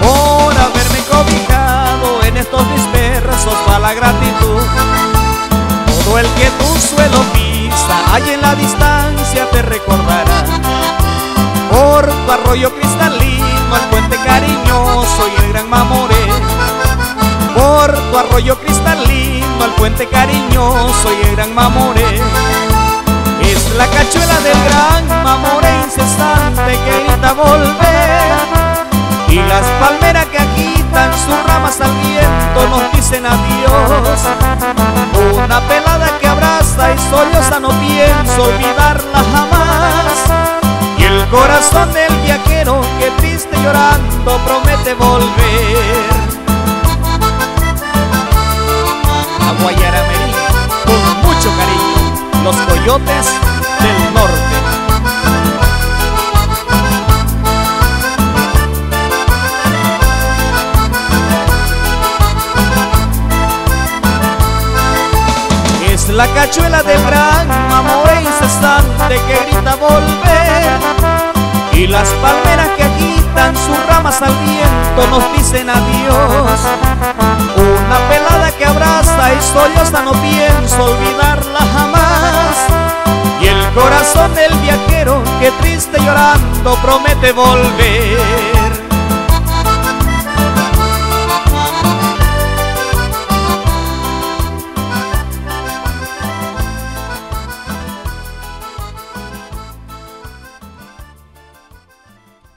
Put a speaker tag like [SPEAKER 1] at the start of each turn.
[SPEAKER 1] por haberme cobijado en estos dispersos para la gratitud. Todo el que tu suelo pisa, allá en la distancia te recordará. Por tu arroyo cristalino, el puente cariñoso y el gran mamoré. Por tu arroyo cristalino, el puente cariñoso y el gran mamoré. Es la cachuela del gran mamoré incesante que grita volver. Nos dicen adiós. Una pelada que abraza y solloza no pienso olvidarla jamás. Y el corazón del viajero que triste llorando promete volver. A Guayaramerí, con mucho cariño, los coyotes del norte. Es la cachuela del gran amor incesante que grita volver. Y las palmeras que agitan sus ramas al viento nos dicen adiós. Una pelada que abraza y solloza no pienso olvidarla jamás. Y el corazón del viajero que triste llorando promete volver